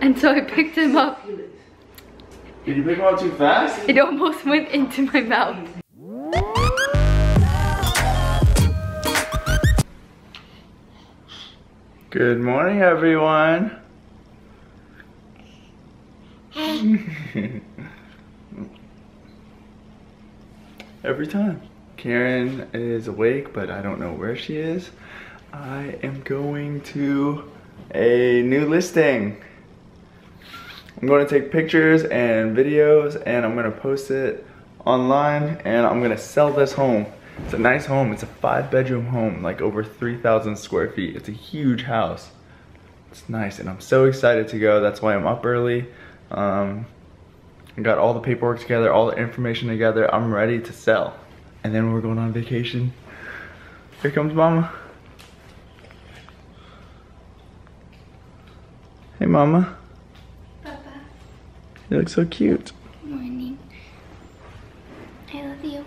And so I picked him up. Did you pick him up too fast? It almost went into my mouth. Good morning, everyone. Every time. Keren is awake, but I don't know where she is. I am going to a new listing. I'm going to take pictures and videos and I'm going to post it online and I'm going to sell this home. It's a nice home. It's a five bedroom home, like over 3,000 square feet. It's a huge house. It's nice and I'm so excited to go. That's why I'm up early. Um, I got all the paperwork together, all the information together. I'm ready to sell. And then we're going on vacation. Here comes mama. Hey mama. You look so cute. good morning. I love you.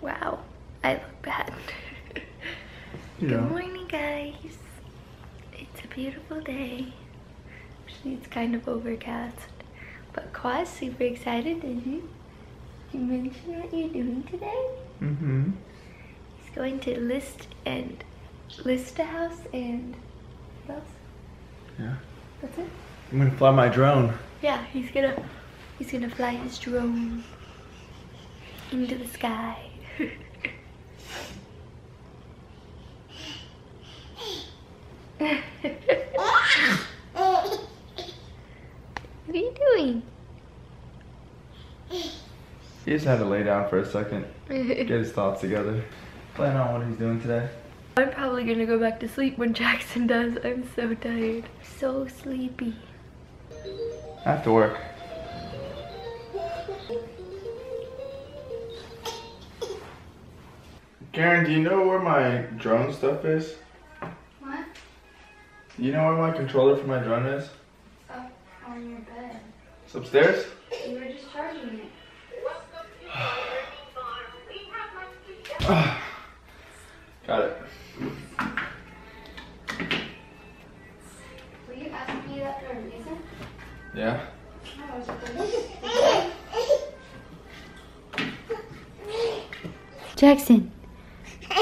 Wow, I look bad. You Good morning, guys. It's a beautiful day. It's kind of overcast. But Khoa's super excited, did you? You mention what you're doing today? Mm-hmm. He's going to list and list a house and what else? Yeah. That's it? I'm gonna fly my drone. Yeah, he's gonna he's gonna fly his drone into the sky. what are you doing? He just had to lay down for a second, get his thoughts together. Plan on what he's doing today. I'm probably gonna go back to sleep when Jackson does. I'm so tired. So sleepy. I have to work. Keren, do you know where my drone stuff is? What? You know where my controller for my drone is? Up on your bed. It's upstairs? You were just charging it. Got it. Were you asking me that for a reason? Yeah. No, I was just Jackson,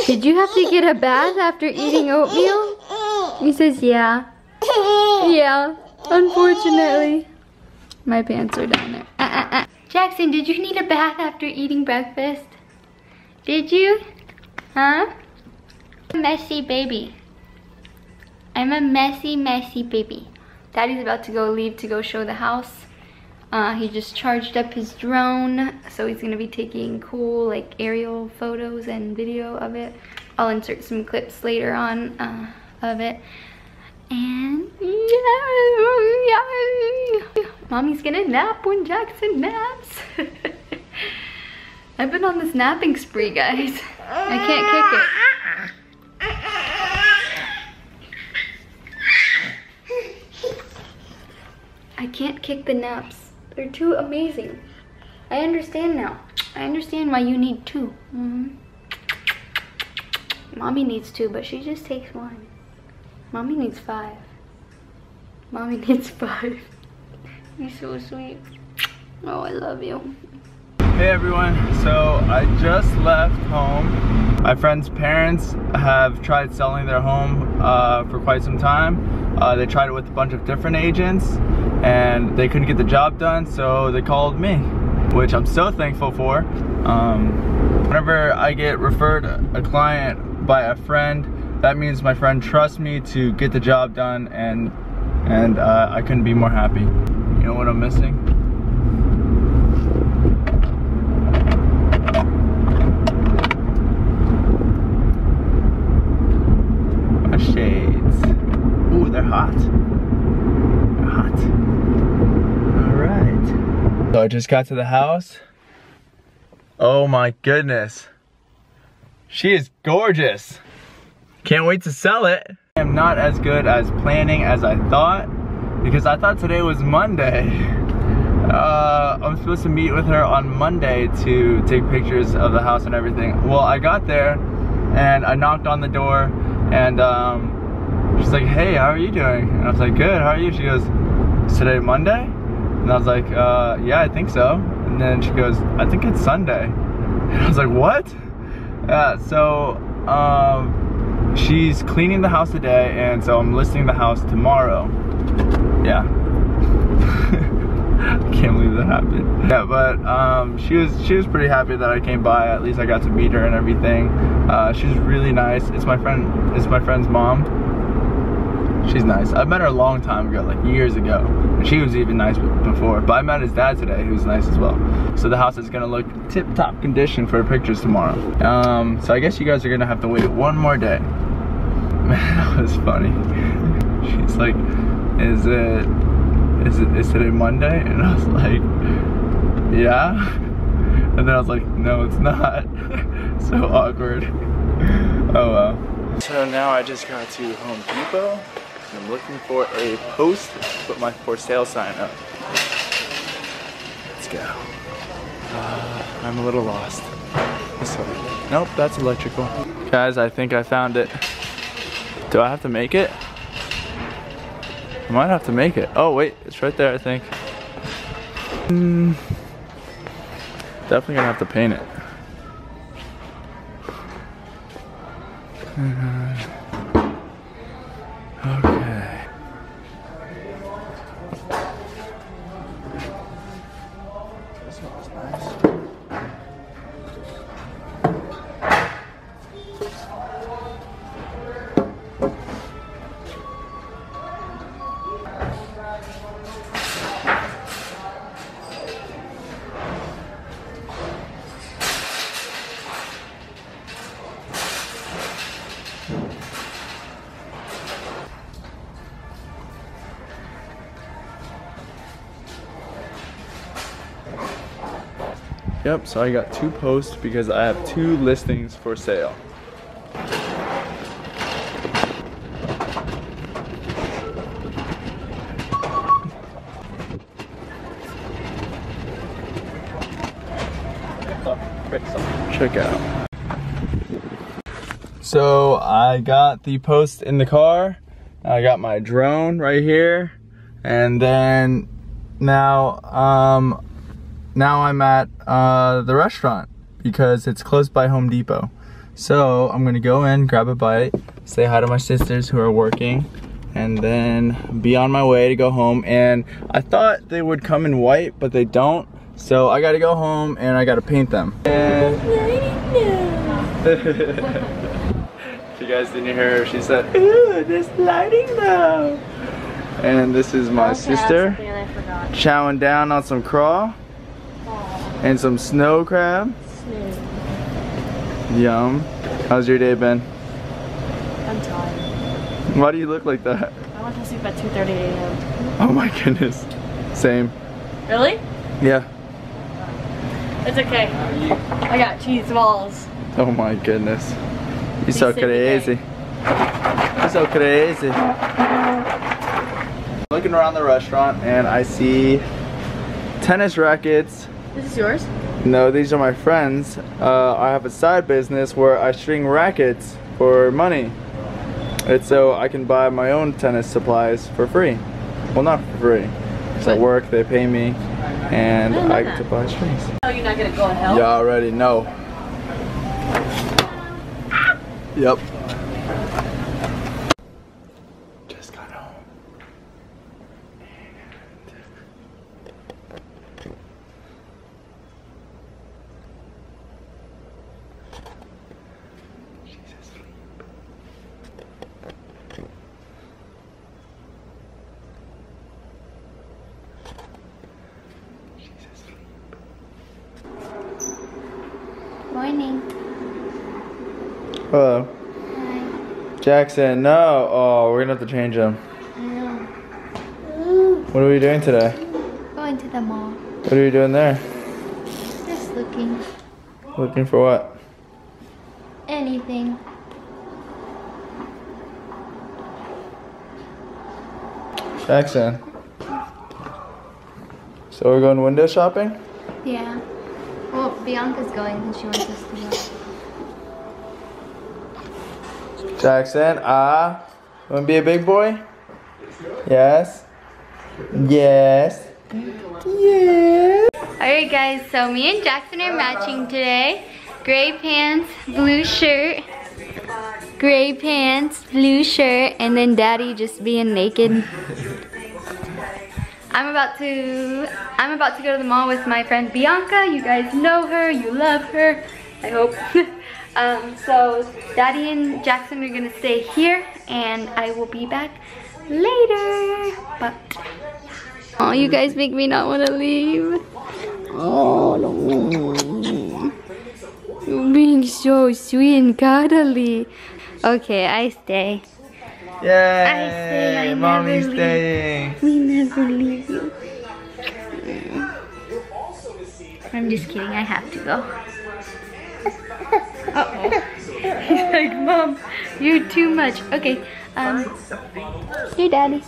did you have to get a bath after eating oatmeal? He says, yeah. Yeah, unfortunately. My pants are down there. Uh, uh, uh. Jackson, did you need a bath after eating breakfast? Did you? Huh? Messy baby. I'm a messy, messy baby. Daddy's about to go leave to go show the house. Uh, he just charged up his drone, so he's gonna be taking cool like aerial photos and video of it. I'll insert some clips later on uh, of it. And yeah, yeah. Mommy's gonna nap when Jackson naps. I've been on this napping spree, guys. I can't kick it. I can't kick the naps. They're too amazing. I understand now. I understand why you need 2 Mhm. Mommy needs two, but she just takes one. Mommy needs five. Mommy needs five. You're so sweet. Oh, I love you. Hey everyone, so I just left home. My friend's parents have tried selling their home uh, for quite some time. Uh, they tried it with a bunch of different agents and they couldn't get the job done, so they called me, which I'm so thankful for. Um, whenever I get referred a client by a friend, that means my friend trusts me to get the job done and, and uh, I couldn't be more happy. You know what I'm missing? My shades. Ooh, they're hot. Hot. All right. So I just got to the house. Oh my goodness. She is gorgeous. Can't wait to sell it. I am not as good as planning as I thought because I thought today was Monday. uh, I'm supposed to meet with her on Monday to take pictures of the house and everything. Well, I got there and I knocked on the door and um, she's like, hey, how are you doing? And I was like, good, how are you? She goes, is today Monday? And I was like, uh, yeah, I think so. And then she goes, I think it's Sunday. And I was like, what? Yeah, so um, she's cleaning the house today and so I'm listing the house tomorrow. Yeah. I can't believe that happened. Yeah, but um, she was she was pretty happy that I came by. At least I got to meet her and everything. Uh, she's really nice. It's my friend. It's my friend's mom. She's nice. I met her a long time ago, like years ago. And she was even nice before. But I met his dad today, who's nice as well. So the house is gonna look tip-top condition for pictures tomorrow. Um, so I guess you guys are gonna have to wait one more day. Man, that was funny. She's like, is it is it is today Monday? And I was like, yeah. And then I was like, no, it's not. so awkward. Oh well. So now I just got to Home Depot. I'm looking for a post to put my for sale sign up. Let's go. Uh, I'm a little lost. Way. Nope, that's electrical. Guys, I think I found it. Do I have to make it? I might have to make it. Oh wait, it's right there I think. Mm, definitely gonna have to paint it. Yep, so I got two posts because I have two listings for sale. Check out. So I got the post in the car. I got my drone right here. And then now um now I'm at uh, the restaurant because it's close by Home Depot. So I'm gonna go in, grab a bite, say hi to my sisters who are working, and then be on my way to go home. And I thought they would come in white, but they don't. So I gotta go home and I gotta paint them. And if you guys didn't hear her, she said, ooh, this lighting though. And this is my sister chowing down on some craw and some snow crab. Yum. How's your day been? I'm tired. Why do you look like that? I went to sleep at 2.30 a.m. Oh my goodness. Same. Really? Yeah. It's okay. I got cheese balls. Oh my goodness. You're Be so crazy. You're so crazy. Looking around the restaurant and I see tennis rackets. This is yours? No, these are my friends. Uh, I have a side business where I string rackets for money. It's so I can buy my own tennis supplies for free. Well, not for free. Because I work, they pay me, and I didn't know I get to buy strings. Oh, you're not gonna go and help? You already know. Yep. Hello. Hi. Jackson, no. Oh, we're gonna have to change him. What are we doing today? going to the mall. What are you doing there? Just looking. Looking for what? Anything. Jackson. So we're going window shopping? Yeah. Well, Bianca's going and she wants us to go. Jackson, ah. Wanna be a big boy? Yes. Yes. Yes. Alright guys, so me and Jackson are matching today. Gray pants, blue shirt. Gray pants, blue shirt, and then daddy just being naked. I'm about to I'm about to go to the mall with my friend Bianca. You guys know her, you love her, I hope. um, so daddy and Jackson are gonna stay here and I will be back later. But Oh, you guys make me not want to leave. Oh, no. You're being so sweet and cuddly. Okay, I stay. Yay! say I Mommy's never leave. staying. We never leave you. I'm just kidding, I have to go. Uh-oh. He's like, Mom, you're too much. Okay, um, here, Daddy.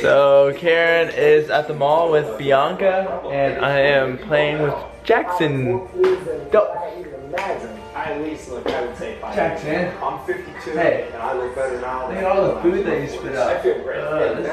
So Keren is at the mall with Bianca, and I am playing with Jackson. Go. I at least look, I would say five. Jackson. I'm 52, Hey. and I look better now. Look at all the food that you spit out. I feel great. Uh, And this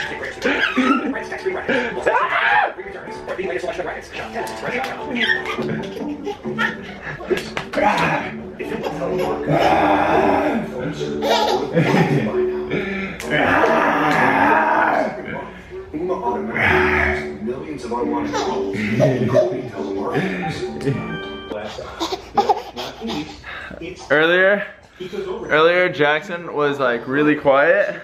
Earlier, earlier Jackson was like really quiet,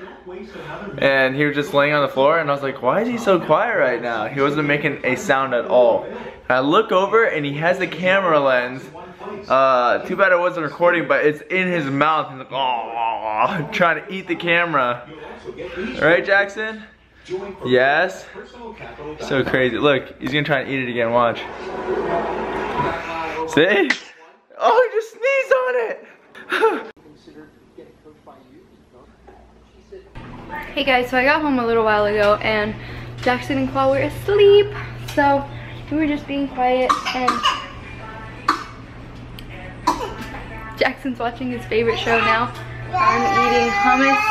and he was just laying on the floor, and I was like, why is he so quiet right now? He wasn't making a sound at all. And I look over, and he has the camera lens. Uh, too bad it wasn't recording, but it's in his mouth. He's like, oh, trying to eat the camera. Right, Jackson? Yes. So crazy. Look, he's gonna try and eat it again. Watch. See? Oh, he just sneezed on it. Hey guys, so I got home a little while ago and Jackson and Khoa were asleep. So we were just being quiet and Jackson's watching his favorite show now. I'm eating hummus.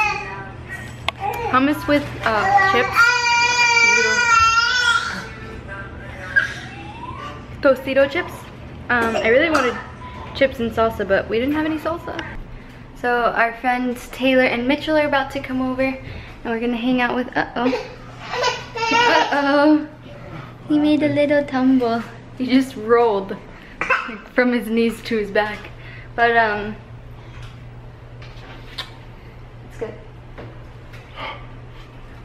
Hummus with uh, chips. Little Tostito chips. Um, I really wanted chips and salsa, but we didn't have any salsa. So our friends Taylor and Mitchell are about to come over and we're gonna hang out with, uh-oh. Uh-oh. He made a little tumble. He just rolled from his knees to his back. But, um, it's good.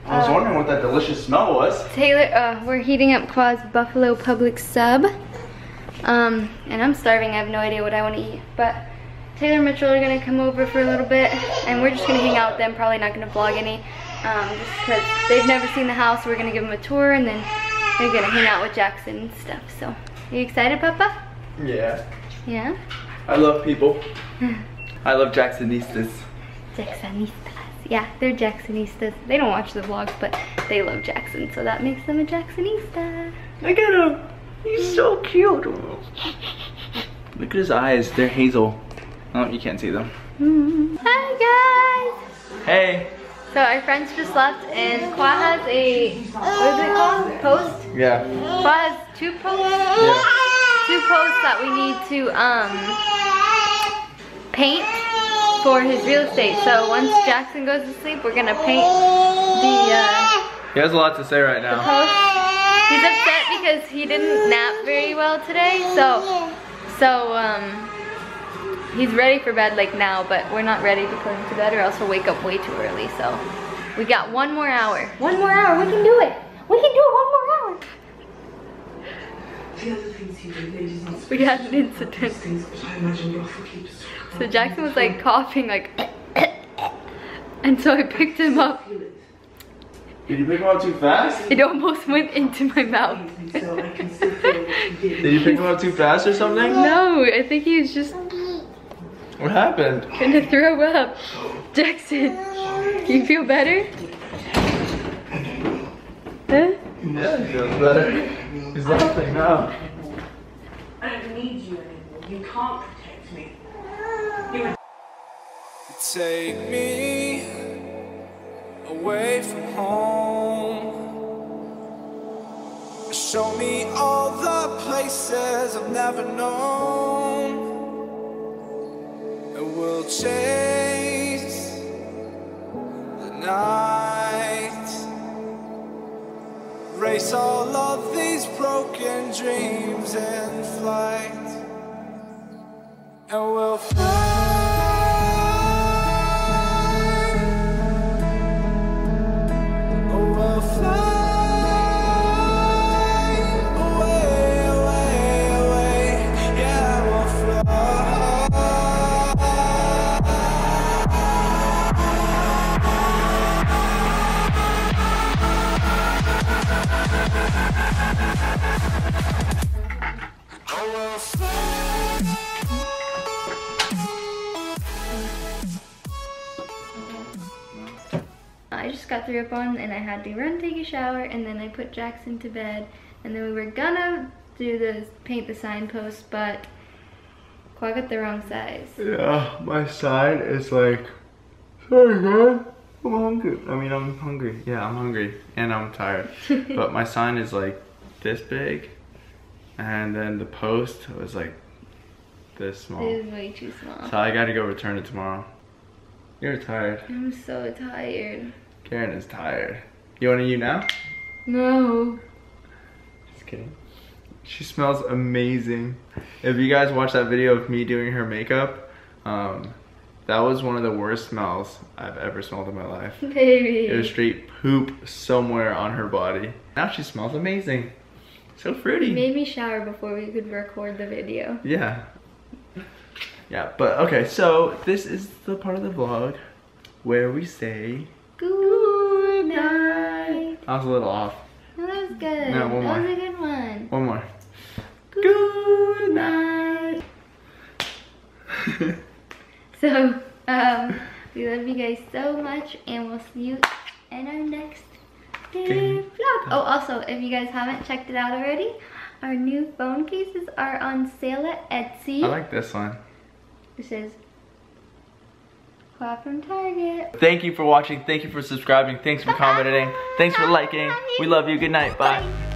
I was wondering what that delicious smell was. Taylor, uh, we're heating up Khoa's Buffalo Publix Sub. Um, and I'm starving, I have no idea what I want to eat. But Taylor and Mitchell are gonna come over for a little bit and we're just gonna hang out with them, probably not gonna vlog any. Um, just because they've never seen the house, we're gonna give them a tour and then they're gonna hang out with Jackson and stuff. So, are you excited, Papa? Yeah. Yeah? I love people. I love Jacksonistas. Jacksonistas. Yeah, they're Jacksonistas. They don't watch the vlogs, but they love Jackson, so that makes them a Jacksonista. Look at him. He's so cute. Look at his eyes. They're hazel. Oh, you can't see them. Hi guys! Hey. So our friends just left and Khoa has a, what is it called? Post? Yeah. Khoa has two posts, Yeah. two posts that we need to um, paint for his real estate. So once Jackson goes to sleep, we're gonna paint the, uh, He has a lot to say right now. He's upset because he didn't nap very well today. So, so um, he's ready for bed like now, but we're not ready to put him to bed or else he'll wake up way too early. So we got one more hour. One more hour, we can do it. We can do it one more hour. The other things you do, they just not We had an incident. things which I imagine your foot keeps. So Jackson was like coughing like and so I picked him up. Did you pick him up too fast? It almost went into my mouth. So I can still feel what you did. Did you pick him up too fast or something? No, I think he was just What happened? gonna throw up. Jackson, do you feel better? Huh? Yeah, he feels better. He's laughing now. I don't need you anymore. You can't protect me. You Take me away from home. Show me all the places I've never known. We'll chase the night. Race all of these broken dreams got threw up on and I had to run take a shower and then I put Jackson to bed and then we were gonna do the paint the signpost but I got the wrong size. Yeah, my side is like, sorry man, I'm hungry. I mean, I'm hungry. Yeah, I'm hungry and I'm tired. but my sign is like this big, and then the post was like this small. It is way too small. So I gotta go return it tomorrow. You're tired. I'm so tired. Keren is tired. You want to eat now? No. Just kidding. She smells amazing. If you guys watch that video of me doing her makeup, um, that was one of the worst smells I've ever smelled in my life. Baby. It was straight poop somewhere on her body. Now she smells amazing. So fruity. made me shower before we could record the video. Yeah. Yeah, but okay, so this is the part of the vlog where we say Good night. I was a little off. No, that was good. No, one that more. was a good one. One more. Good night. So, um, we love you guys so much, and we'll see you in our next vlog. Oh, also, if you guys haven't checked it out already, our new phone cases are on sale at Etsy. I like this one. This is Clap from Target. Thank you for watching. Thank you for subscribing. Thanks for commenting. Thanks for liking. We love you. Good night. Bye.